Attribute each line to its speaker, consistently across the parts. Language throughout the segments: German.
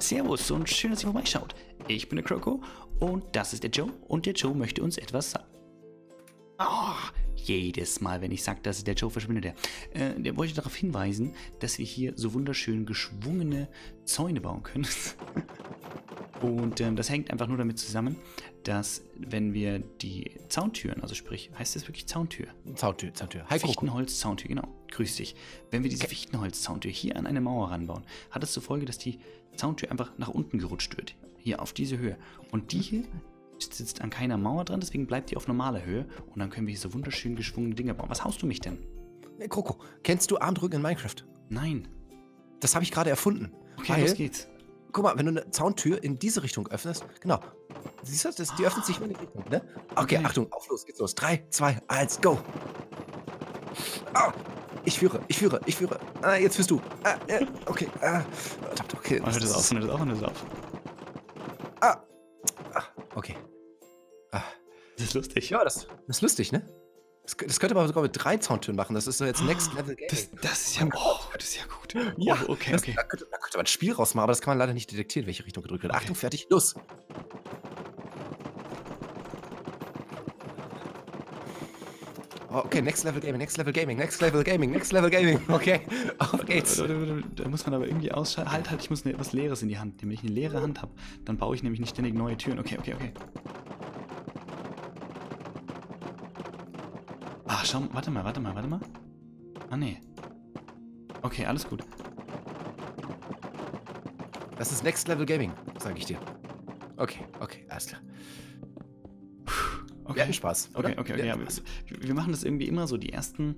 Speaker 1: Servus und schön, dass ihr vorbeischaut. Ich bin der Kroko und das ist der Joe und der Joe möchte uns etwas sagen. Oh, jedes Mal, wenn ich sage, dass der Joe verschwindet er. Äh, der wollte darauf hinweisen, dass wir hier so wunderschön geschwungene Zäune bauen können. Und ähm, das hängt einfach nur damit zusammen, dass wenn wir die Zauntüren, also sprich, heißt das wirklich Zauntür?
Speaker 2: Zauntür, Zauntür. Hi,
Speaker 1: Fichtenholz, Zauntür, genau. Grüß dich. Wenn wir diese okay. Fichtenholz-Zauntür hier an eine Mauer ranbauen, hat das zur Folge, dass die Zauntür einfach nach unten gerutscht wird. Hier auf diese Höhe. Und die hier sitzt an keiner Mauer dran, deswegen bleibt die auf normaler Höhe. Und dann können wir hier so wunderschön geschwungene Dinge bauen. Was haust du mich denn?
Speaker 2: Hey, Kroko, kennst du Armdrücken in Minecraft?
Speaker 1: Nein.
Speaker 2: Das habe ich gerade erfunden.
Speaker 1: Okay, los geht's.
Speaker 2: Guck mal, wenn du eine Zauntür in diese Richtung öffnest, genau. Siehst du, das, die öffnet sich in die Richtung, ne? Okay, okay, Achtung, auf los, geht's los. Drei, zwei, eins, go. Oh, ich führe, ich führe, ich führe. Ah, jetzt führst du. Ah, äh, okay, ah,
Speaker 1: okay. Oh, hört das auf, hört das auf, hört das auf.
Speaker 2: Ah, ah okay.
Speaker 1: Ah. Das ist lustig.
Speaker 2: Ja, das, das ist lustig, ne? Das, könnte man sogar mit drei Zauntüren machen. Das ist so jetzt Next Level
Speaker 1: Gaming. Das, das ist ja, oh, das ist ja gut.
Speaker 2: Ja, oh, okay, das, okay. Da könnte, da könnte, man ein Spiel rausmachen, aber das kann man leider nicht detektieren, welche Richtung gedrückt wird. Okay. Achtung, fertig, los! Oh, okay, Next Level Gaming, Next Level Gaming, Next Level Gaming, Next Level Gaming. Okay, auf geht's.
Speaker 1: Da muss man aber irgendwie ausschalten. Halt, halt, ich muss etwas Leeres in die Hand nehmen. Wenn ich eine leere Hand habe, dann baue ich nämlich nicht ständig neue Türen. Okay, okay, okay. Schau, warte mal, warte mal, warte mal. Ah, nee. Okay, alles gut.
Speaker 2: Das ist Next Level Gaming, sage ich dir. Okay, okay, alles klar.
Speaker 1: Okay. Wir hatten Spaß. Oder? Okay, okay, okay. Ja, wir, wir machen das irgendwie immer so. Die ersten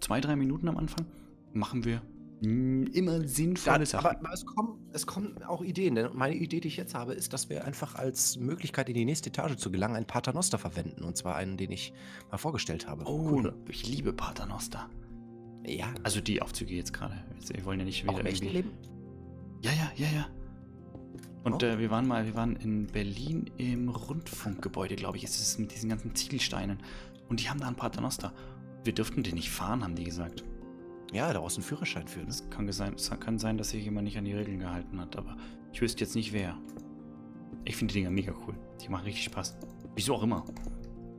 Speaker 1: zwei, drei Minuten am Anfang machen wir immer sinnvolle ja, Sachen.
Speaker 2: Aber, es, kommen, es kommen auch Ideen. Denn meine Idee, die ich jetzt habe, ist, dass wir einfach als Möglichkeit in die nächste Etage zu gelangen einen Paternoster verwenden. Und zwar einen, den ich mal vorgestellt habe.
Speaker 1: Oh, cool. ich liebe Paternoster. Ja. Also die Aufzüge jetzt gerade. Wir wollen ja nicht wieder
Speaker 2: auch im
Speaker 1: irgendwie...
Speaker 2: Leben?
Speaker 1: Ja, ja, ja, ja. Und oh. äh, wir waren mal, wir waren in Berlin im Rundfunkgebäude, glaube ich, ist es mit diesen ganzen Ziegelsteinen. Und die haben da einen Paternoster. Wir dürften den nicht fahren, haben die gesagt.
Speaker 2: Ja, da brauchst du einen Führerschein für. Ne?
Speaker 1: Das kann sein, es kann sein, dass sich jemand nicht an die Regeln gehalten hat, aber ich wüsste jetzt nicht wer. Ich finde die Dinger mega cool. Die machen richtig Spaß. Wieso auch immer.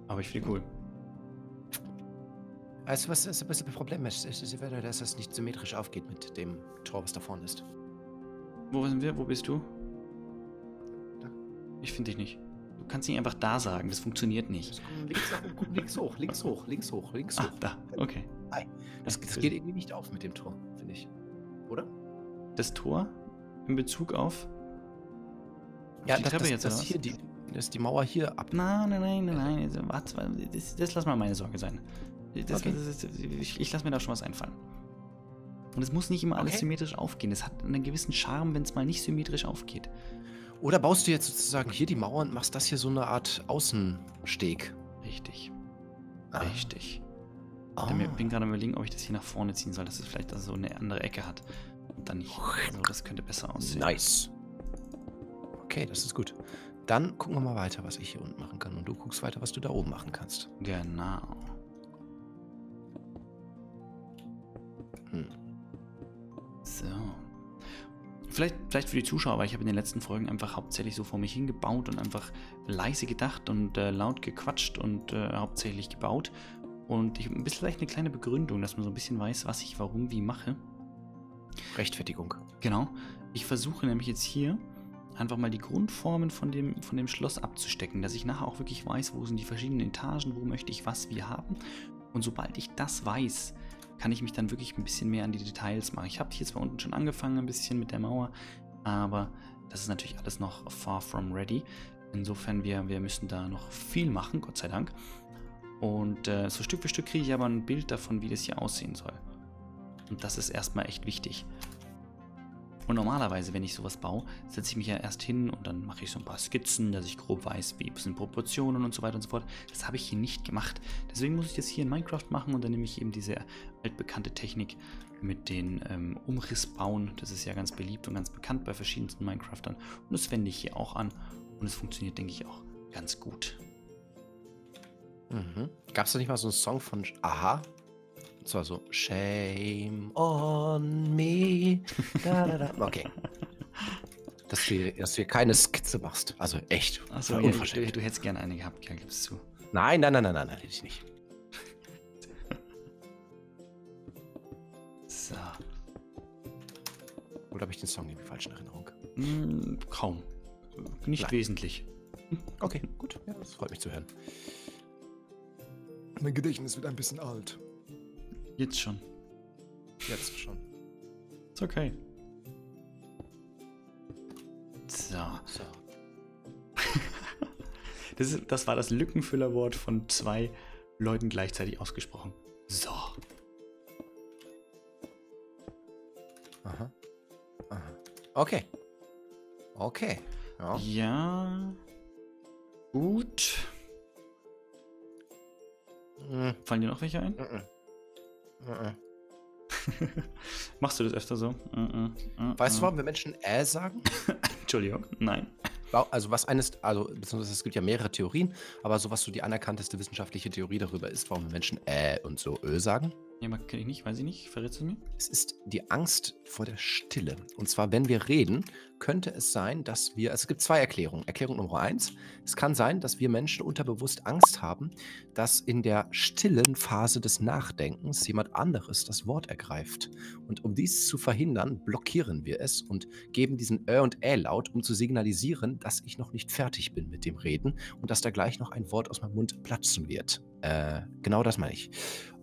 Speaker 1: Aber ich finde die cool.
Speaker 2: Also was ist das Problem ist, ist, ist, dass das nicht symmetrisch aufgeht mit dem Tor, was da vorne ist.
Speaker 1: Wo sind wir? Wo bist du? Da. Ich finde dich nicht. Du kannst nicht einfach da sagen, das funktioniert nicht.
Speaker 2: Links, links hoch, links hoch, links hoch, links ah, hoch.
Speaker 1: Ah, da, okay.
Speaker 2: Das, das geht irgendwie nicht auf mit dem Tor, finde ich. Oder?
Speaker 1: Das Tor in Bezug auf.
Speaker 2: Ja, die das, Treppe das, jetzt, das, hier die, das die Mauer hier ab.
Speaker 1: Nein, nein, nein, nein, nein. Also, warte, das, das lass mal meine Sorge sein. Das, okay. ich, ich lasse mir da schon was einfallen. Und es muss nicht immer alles okay. symmetrisch aufgehen. Es hat einen gewissen Charme, wenn es mal nicht symmetrisch aufgeht.
Speaker 2: Oder baust du jetzt sozusagen hier die Mauer und machst das hier so eine Art Außensteg?
Speaker 1: Richtig. Ah. Richtig. Oh. Ich bin gerade überlegen, ob ich das hier nach vorne ziehen soll, dass es vielleicht so eine andere Ecke hat. Und dann nicht. Also das könnte besser aussehen.
Speaker 2: Nice. Okay, das ist gut. Dann gucken wir mal weiter, was ich hier unten machen kann. Und du guckst weiter, was du da oben machen kannst.
Speaker 1: Genau. Vielleicht, vielleicht für die Zuschauer, weil ich habe in den letzten Folgen einfach hauptsächlich so vor mich hingebaut und einfach leise gedacht und äh, laut gequatscht und äh, hauptsächlich gebaut. Und ich, ein bisschen vielleicht eine kleine Begründung, dass man so ein bisschen weiß, was ich warum wie mache.
Speaker 2: Rechtfertigung.
Speaker 1: Genau. Ich versuche nämlich jetzt hier einfach mal die Grundformen von dem, von dem Schloss abzustecken, dass ich nachher auch wirklich weiß, wo sind die verschiedenen Etagen, wo möchte ich was wie haben. Und sobald ich das weiß, kann ich mich dann wirklich ein bisschen mehr an die Details machen. Ich habe hier zwar unten schon angefangen, ein bisschen mit der Mauer, aber das ist natürlich alles noch far from ready. Insofern, wir, wir müssen da noch viel machen, Gott sei Dank. Und äh, so Stück für Stück kriege ich aber ein Bild davon, wie das hier aussehen soll. Und das ist erstmal echt wichtig. Und normalerweise, wenn ich sowas baue, setze ich mich ja erst hin und dann mache ich so ein paar Skizzen, dass ich grob weiß, wie sind Proportionen und so weiter und so fort. Das habe ich hier nicht gemacht. Deswegen muss ich das hier in Minecraft machen und dann nehme ich eben diese altbekannte Technik mit den ähm, Umrissbauen. Das ist ja ganz beliebt und ganz bekannt bei verschiedensten Minecraftern. Und das wende ich hier auch an und es funktioniert, denke ich, auch ganz gut.
Speaker 2: Mhm. Gab es da nicht mal so einen Song von Aha? Und zwar so Shame on me. Da, da, da. Okay. Das dass du, dass du hier keine Skizze machst. Also echt. Unverschämt.
Speaker 1: du, du hättest gerne eine gehabt, ja, gibst zu.
Speaker 2: Nein, nein, nein, nein, nein, nein, hätte ich nicht.
Speaker 1: So.
Speaker 2: Oder habe ich den Song irgendwie falsch in Erinnerung?
Speaker 1: Hm, kaum. Nicht
Speaker 2: Nein.
Speaker 1: wesentlich.
Speaker 2: Okay, gut. Ja, das freut mich zu hören.
Speaker 3: Mein Gedächtnis wird ein bisschen alt.
Speaker 1: Jetzt schon.
Speaker 2: Jetzt schon.
Speaker 1: Ist okay. So.
Speaker 2: So.
Speaker 1: Das, ist, das war das Lückenfüllerwort von zwei Leuten gleichzeitig ausgesprochen. So.
Speaker 2: Aha. Aha. Okay. Okay. Ja.
Speaker 1: Ja. Gut.
Speaker 2: Mm,
Speaker 1: Fallen dir noch welche ein?
Speaker 2: mm, Mm, mm.
Speaker 1: Machst du das öfter so? Mm,
Speaker 2: Weißt du, warum wir Menschen äh sagen?
Speaker 1: Entschuldigung. Nein.
Speaker 2: Also was eines, also beziehungsweise es gibt ja mehrere Theorien, aber so was so die anerkannteste wissenschaftliche Theorie darüber ist, warum wir Menschen äh und so ö sagen.
Speaker 1: Ja, kenne ich nicht, weiß ich nicht. Verrätst du mir?
Speaker 2: Es ist die Angst vor der Stille. Und zwar, wenn wir reden, könnte es sein, dass wir, also es gibt zwei Erklärungen. Erklärung Nummer eins, es kann sein, dass wir Menschen unterbewusst Angst haben, dass in der stillen Phase des Nachdenkens jemand anderes das Wort ergreift. Und um dies zu verhindern, blockieren wir es und geben diesen Ä und Ä-Laut, um zu signalisieren, dass ich noch nicht fertig bin mit dem Reden und dass da gleich noch ein Wort aus meinem Mund platzen wird. Äh, genau das meine ich.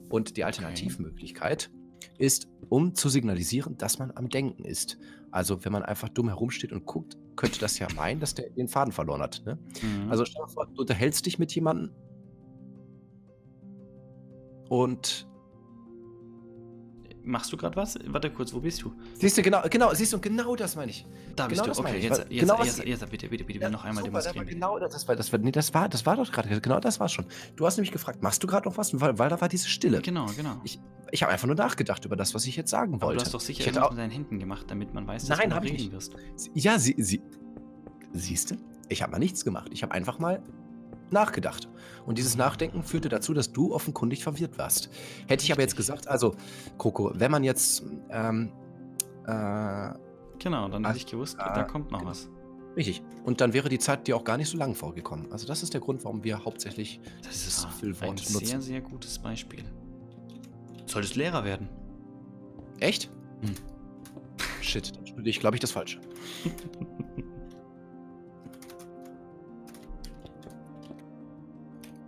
Speaker 2: Und die Alternativmöglichkeit ist, um zu signalisieren, dass man am Denken ist. Also, wenn man einfach dumm herumsteht und guckt, könnte das ja meinen, dass der den Faden verloren hat. Ne?
Speaker 1: Mhm.
Speaker 2: Also, stell dir vor, du unterhältst dich mit jemandem und
Speaker 1: Machst du gerade was? Warte kurz, wo bist du?
Speaker 2: siehst du, genau, genau, siehst du, genau das meine ich.
Speaker 1: Da bist
Speaker 2: Genau
Speaker 1: du. Okay, jetzt, jetzt,
Speaker 2: genau
Speaker 1: jetzt, jetzt, bitte, bitte, bitte,
Speaker 2: Ja,
Speaker 1: noch einmal
Speaker 2: super,
Speaker 1: demonstrieren.
Speaker 2: genau das, das war, das war, nee, das war, das war doch gerade, genau das war schon. Du hast nämlich gefragt, machst du gerade noch was? Weil, weil da war diese Stille.
Speaker 1: Genau, genau.
Speaker 2: Ich, ich habe einfach nur nachgedacht über das, was ich jetzt sagen
Speaker 1: Aber
Speaker 2: wollte.
Speaker 1: du hast doch sicher
Speaker 2: auch,
Speaker 1: mit deinen Händen gemacht, damit man weiß, dass
Speaker 2: Nein,
Speaker 1: du noch
Speaker 2: hab ich
Speaker 1: reden
Speaker 2: nicht.
Speaker 1: wirst.
Speaker 2: Ja, sie, sie, siehst du? Ich habe mal nichts gemacht. Ich habe einfach mal nachgedacht. Und dieses Nachdenken führte dazu, dass du offenkundig verwirrt warst. Hätte ich aber jetzt gesagt, also, Coco, wenn man jetzt, ähm, äh,
Speaker 1: Genau, dann hätte ich gewusst,
Speaker 2: ah,
Speaker 1: da kommt noch
Speaker 2: genau.
Speaker 1: was.
Speaker 2: richtig. Und dann wäre die Zeit dir auch gar nicht so lang vorgekommen. Also, das ist der Grund, warum wir hauptsächlich
Speaker 1: Das ist ein
Speaker 2: Füllwort
Speaker 1: sehr,
Speaker 2: nutzen.
Speaker 1: sehr gutes Beispiel. Du solltest Lehrer werden.
Speaker 2: Echt?
Speaker 1: Hm.
Speaker 2: Shit, dann studiere ich, glaube ich, das Falsche.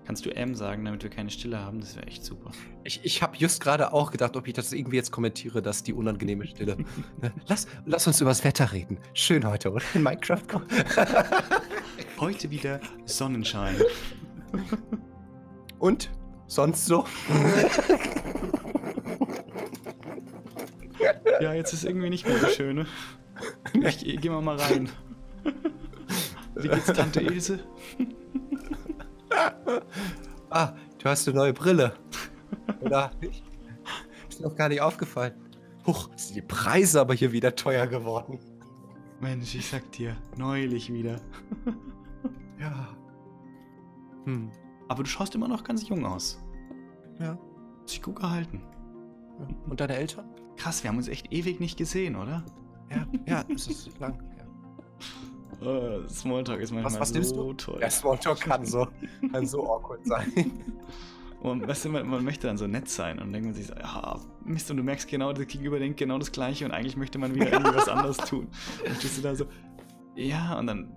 Speaker 1: Kannst du M sagen, damit wir keine Stille haben? Das wäre echt super.
Speaker 2: Ich, ich habe just gerade auch gedacht, ob ich das irgendwie jetzt kommentiere, dass die unangenehme Stille. Ne, lass, lass uns übers Wetter reden. Schön heute, oder? In Minecraft.
Speaker 1: Heute wieder Sonnenschein.
Speaker 2: Und? Sonst so?
Speaker 1: Ja, jetzt ist irgendwie nicht mehr so schön, ne? Ich, geh- gehen wir mal rein. Wie geht's Tante Ilse?
Speaker 2: Ah, du hast eine neue Brille. Oder? Ist mir noch gar nicht aufgefallen. Huch, sind die Preise aber hier wieder teuer geworden.
Speaker 1: Mensch, ich sag dir, neulich wieder.
Speaker 2: Ja. Hm.
Speaker 1: Aber du schaust immer noch ganz jung aus.
Speaker 2: Ja.
Speaker 1: Hast dich gut gehalten.
Speaker 2: Und deine Eltern?
Speaker 1: Krass, wir haben uns echt ewig nicht gesehen, oder?
Speaker 2: Ja, ja, es ist lang. Ja.
Speaker 1: Uh, Smalltalk ist manchmal
Speaker 2: Was, was nimmst
Speaker 1: so
Speaker 2: du?
Speaker 1: toll.
Speaker 2: Ja, Smalltalk kann so, kann so awkward sein.
Speaker 1: Und weißt du, man, man möchte dann so nett sein und denkt man sich so, ja, Mist, und du merkst genau, das Gegenüber denkt genau das Gleiche und eigentlich möchte man wieder irgendwie was anderes tun. Und stehst du da so, ja, und dann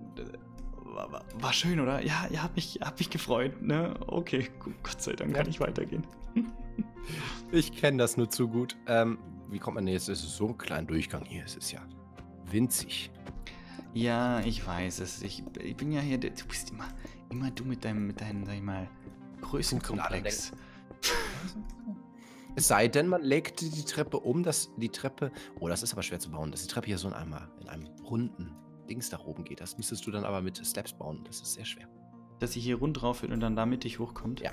Speaker 1: war, war, war schön, oder? Ja, ja, hab mich, hab mich gefreut, ne? Okay, gut, Gott sei Dank
Speaker 2: Ja.
Speaker 1: kann ich weitergehen.
Speaker 2: Ich kenne das nur zu gut. Ähm, wie kommt man jetzt? Es ist so ein kleiner Durchgang hier. Es ist ja winzig.
Speaker 1: Ja, ich weiß es. Ich, ich bin ja hier, du bist immer, immer du mit deinem, mit deinem, sag ich mal, Größenkomplex.
Speaker 2: Es sei denn, man legt die Treppe um, dass die Treppe. Oh, das ist aber schwer zu bauen, dass die Treppe hier so in einem, in einem runden Dings nach oben geht. Das müsstest du dann aber mit Steps bauen. Das ist sehr schwer.
Speaker 1: Dass sie hier rund drauf wird und dann da mittig hochkommt.
Speaker 2: Ja.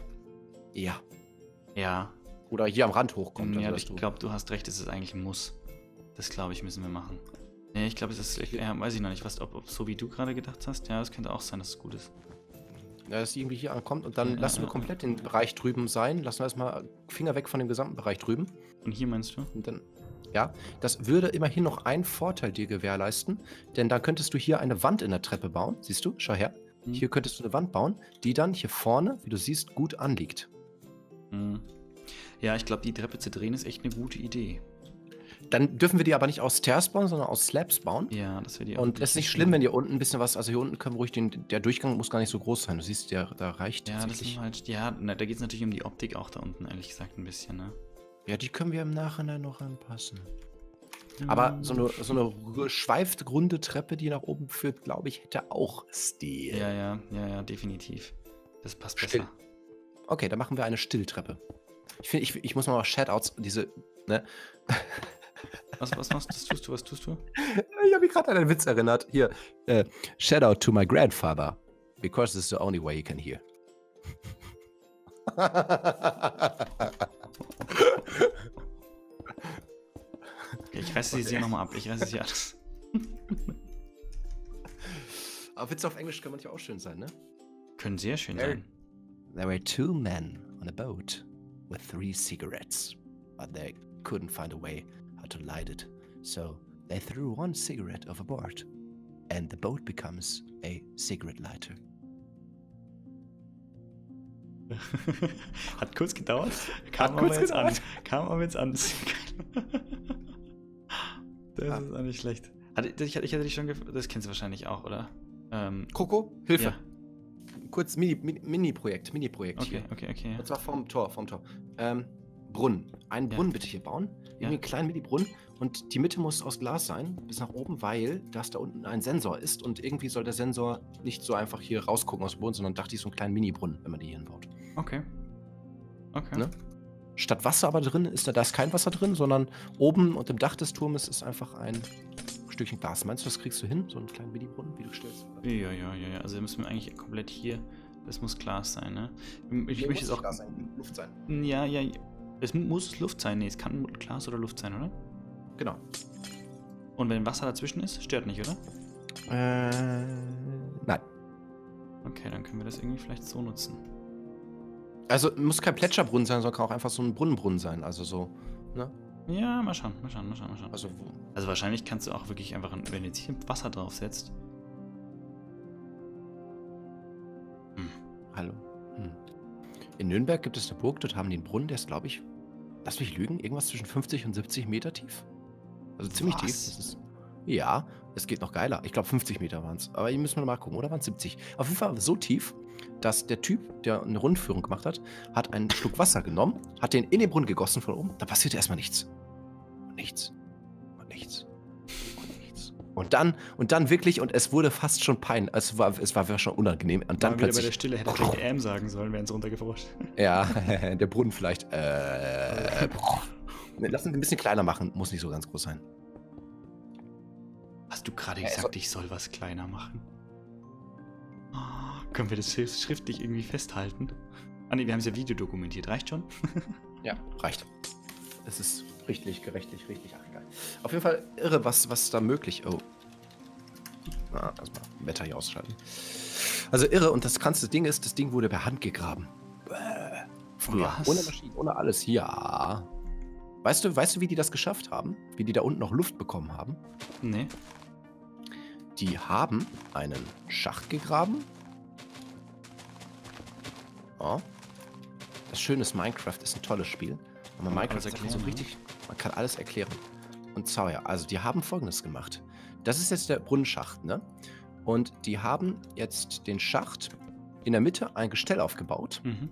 Speaker 2: Ja.
Speaker 1: Ja,
Speaker 2: Oder hier am Rand hochkommt.
Speaker 1: ja
Speaker 2: also,
Speaker 1: ich glaube, du hast recht, es ist eigentlich ein Muss. Das glaube ich, müssen wir machen. Ja, ich glaube, es ist, ich, ja, weiß ich noch nicht, was, ob, ob so wie du gerade gedacht hast. Ja, das könnte auch sein, dass es gut ist.
Speaker 2: Ja, dass die irgendwie hier ankommt und dann
Speaker 1: Ja,
Speaker 2: lassen wir komplett den Bereich drüben sein. Lassen wir erstmal Finger weg von dem gesamten Bereich drüben.
Speaker 1: Und hier meinst du?
Speaker 2: Und dann. Ja, das würde immerhin noch einen Vorteil dir gewährleisten, denn dann könntest du hier eine Wand in der Treppe bauen. Siehst du? Schau her.
Speaker 1: Hm.
Speaker 2: Hier könntest du eine Wand bauen, die dann hier vorne, wie du siehst, gut anliegt.
Speaker 1: Hm. Ja, ich glaube, die Treppe zu drehen ist echt eine gute Idee.
Speaker 2: Dann dürfen wir die aber nicht aus Stairs bauen, sondern aus Slabs bauen.
Speaker 1: Ja, das wäre die
Speaker 2: Und es ist nicht schlimm, wenn hier unten ein bisschen was, also hier unten können wir ruhig den, der Durchgang muss gar nicht so groß sein. Du siehst, der, da reicht
Speaker 1: Ja, das ist halt, ja, na, da geht es natürlich um die Optik auch da unten, ehrlich gesagt, ein bisschen, ne?
Speaker 2: Ja, die können wir im Nachhinein noch anpassen. Aber so eine, so eine schweift runde Treppe, die nach oben führt, glaube ich, hätte auch Stil.
Speaker 1: Ja, ja, ja, ja, definitiv. Das passt
Speaker 2: Still.
Speaker 1: besser.
Speaker 2: Okay, dann machen wir eine Stilltreppe. Ich finde, ich, ich muss mal Shoutouts, diese, ne?
Speaker 1: Was, was machst du? Was tust du? Was tust du?
Speaker 2: Ich habe mich gerade an einen Witz erinnert. Hier, äh, Shoutout to my grandfather, because this is the only way you can hear.
Speaker 1: Okay, ich reiße sie hier nochmal ab. Ich reiße sie alles.
Speaker 2: Aber Witze auf Englisch kann manchmal auch schön sein, ne?
Speaker 1: Können sehr schön
Speaker 2: Very-
Speaker 1: sein.
Speaker 2: There were two men on a boat with three cigarettes, but they couldn't find a way how to light it. So they threw one cigarette overboard, and the boat becomes a cigarette lighter.
Speaker 1: Hat kurz gedauert.
Speaker 2: Hat
Speaker 1: Kam
Speaker 2: kurz
Speaker 1: jetzt an.
Speaker 2: gedauert.
Speaker 1: Kam aber jetzt an. Das
Speaker 2: Ah.
Speaker 1: ist auch nicht schlecht. Ich, hatte dich schon gef Das kennst du wahrscheinlich auch, oder? Ähm,
Speaker 2: Coco, Hilfe.
Speaker 1: ja.
Speaker 2: Kurz Mini- Mini- Mini-Projekt, Mini-Projekt
Speaker 1: Okay,
Speaker 2: hier.
Speaker 1: okay, okay.
Speaker 2: Und zwar vom Tor, vom Tor. Ähm, Brunnen. Einen
Speaker 1: Ja.
Speaker 2: Brunnen bitte hier bauen. Irgendwie
Speaker 1: Ja.
Speaker 2: einen kleinen Mini-Brunnen. Und die Mitte muss aus Glas sein, bis nach oben, weil das da unten ein Sensor ist. Und irgendwie soll der Sensor nicht so einfach hier rausgucken aus dem Boden, sondern dachte ich so einen kleinen Mini-Brunnen, wenn man die hier hinbaut.
Speaker 1: Okay. Okay.
Speaker 2: Ne? Statt Wasser aber drin ist da, da ist kein Wasser drin, sondern oben und im Dach des Turmes ist einfach ein Stückchen Glas. Meinst du, das kriegst du hin? So einen kleinen Mini-Brunnen, wie du stellst?
Speaker 1: Ja, ja, ja, ja. Also müssen wir eigentlich komplett hier. Das muss Glas sein, ne? Ich
Speaker 2: Nee,
Speaker 1: möchte es auch.
Speaker 2: Glas sein, Luft sein.
Speaker 1: Ja, ja. ja. Es mu- muss Luft sein. Nee, es kann Glas oder Luft sein, oder?
Speaker 2: Genau.
Speaker 1: Und wenn Wasser dazwischen ist, stört nicht, oder?
Speaker 2: Äh, nein.
Speaker 1: Okay, dann können wir das irgendwie vielleicht so nutzen.
Speaker 2: Also muss kein Plätscherbrunnen sein, sondern kann auch einfach so ein Brunnenbrunnen sein. Also so, ne?
Speaker 1: Ja, mal schauen, mal schauen, mal schauen, mal schauen.
Speaker 2: Also
Speaker 1: Also wahrscheinlich kannst du auch wirklich einfach, ein- wenn du jetzt hier Wasser draufsetzt. Hm.
Speaker 2: Hallo. Hm. In Nürnberg gibt es eine Burg, dort haben die einen Brunnen, der ist, glaube ich, lass mich lügen, irgendwas zwischen 50 und 70 Meter tief. Also ziemlich
Speaker 1: Was?
Speaker 2: tief. Ist, ja, es geht noch geiler. Ich glaube 50 Meter waren es. Aber hier müssen wir mal gucken, oder waren es 70? Auf jeden Fall so tief, dass der Typ, der eine Rundführung gemacht hat, hat einen Schluck Wasser genommen, hat den in den Brunnen gegossen von oben. Da passierte erstmal nichts. Und nichts. Und nichts. Und dann, und dann wirklich, und es wurde fast schon pein. Es war, es war schon unangenehm. Und dann
Speaker 1: Mal wieder bei der
Speaker 2: plötzlich.
Speaker 1: Stille hätte vielleicht M sagen sollen, wären sie runtergefroscht.
Speaker 2: Ja, der Brunnen vielleicht. Äh, Ne, Lass ihn ein bisschen kleiner machen, muss nicht so ganz groß sein.
Speaker 1: Hast du gerade
Speaker 2: Ja,
Speaker 1: gesagt, ich soll was kleiner machen? Ah, können wir das schrift- schriftlich irgendwie festhalten? Ah ne, wir haben es ja videodokumentiert. Reicht schon?
Speaker 2: Ja, reicht. Es ist richtig, gerechtlich, richtig. Ach, egal. Auf jeden Fall irre, was, was da möglich. Oh. Ah, erstmal Wetter hier ausschalten. Also irre, und das krasseste Ding ist, das Ding wurde per Hand gegraben. Bäh. Früher.
Speaker 1: Was?
Speaker 2: Ohne Maschinen, ohne alles. Ja. Weißt du, weißt du, wie die das geschafft haben? Wie die da unten noch Luft bekommen haben?
Speaker 1: Nee.
Speaker 2: Die haben einen Schacht gegraben. Ja. Das Schöne ist, Minecraft ist ein tolles Spiel. Und man Minecraft
Speaker 1: erklären,
Speaker 2: so
Speaker 1: ne?
Speaker 2: richtig, man kann alles erklären. Und zwar ja, also die haben folgendes gemacht. Das ist jetzt der Brunnenschacht, ne? Und die haben jetzt den Schacht in der Mitte ein Gestell aufgebaut.
Speaker 1: Mhm.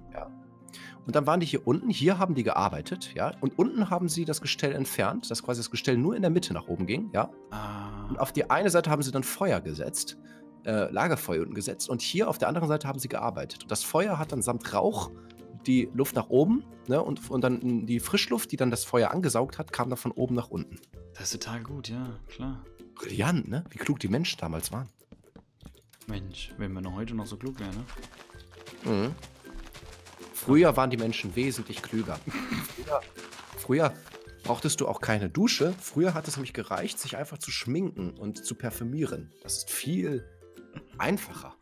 Speaker 2: Und dann waren die hier unten, hier haben die gearbeitet, ja. Und unten haben sie das Gestell entfernt, dass quasi das Gestell nur in der Mitte nach oben ging, ja.
Speaker 1: Ah,
Speaker 2: Und auf die eine Seite haben sie dann Feuer gesetzt, äh, Lagerfeuer unten gesetzt. Und hier auf der anderen Seite haben sie gearbeitet. Und das Feuer hat dann samt Rauch die Luft nach oben, ne? Und, und dann die Frischluft, die dann das Feuer angesaugt hat, kam dann von oben nach unten.
Speaker 1: das ist total gut, ja, klar.
Speaker 2: Brillant, ne? Wie klug die Menschen damals waren.
Speaker 1: Mensch, wenn wir noch heute noch so klug wären, ne?
Speaker 2: Mhm. Früher waren die Menschen wesentlich klüger. früher, früher brauchtest du auch keine Dusche. Früher hat es nämlich gereicht, sich einfach zu schminken und zu parfümieren. Das ist viel einfacher.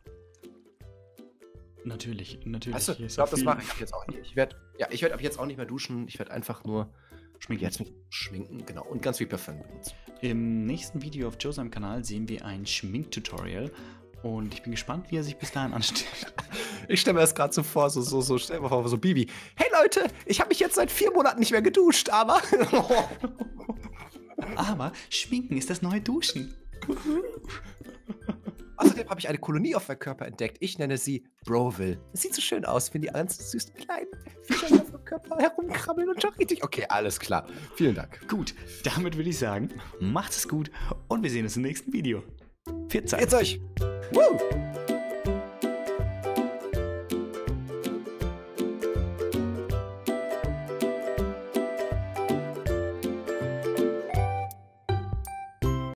Speaker 1: Natürlich, natürlich.
Speaker 2: Weißt du, ich glaube, das mache ich ab jetzt auch nicht. Ich werde ja, ich werde ab jetzt auch nicht mehr duschen. Ich werde einfach nur
Speaker 1: Schminken.
Speaker 2: Jetzt mit Schminken, genau. Und ganz viel Parfum benutzen.
Speaker 1: Im nächsten Video auf Joe Kanal sehen wir ein Schminktutorial. Und ich bin gespannt, wie er sich bis dahin anstellt.
Speaker 2: Ich stelle mir das gerade so vor, so, so, so, stell mir vor, so Bibi. Hey Leute, ich habe mich jetzt seit vier Monaten nicht mehr geduscht, aber.
Speaker 1: Aber Schminken ist das neue Duschen.
Speaker 2: Außerdem habe ich eine Kolonie auf meinem Körper entdeckt. Ich nenne sie Broville. Es sieht so schön aus, wenn die ganz süßen kleinen Viecher auf dem Körper herumkrabbeln und schon richtig. Okay, alles klar. Vielen Dank.
Speaker 1: Gut, damit würde ich sagen, macht es gut und wir sehen uns im nächsten Video. Viel Zeit.
Speaker 2: Jetzt euch. Woo!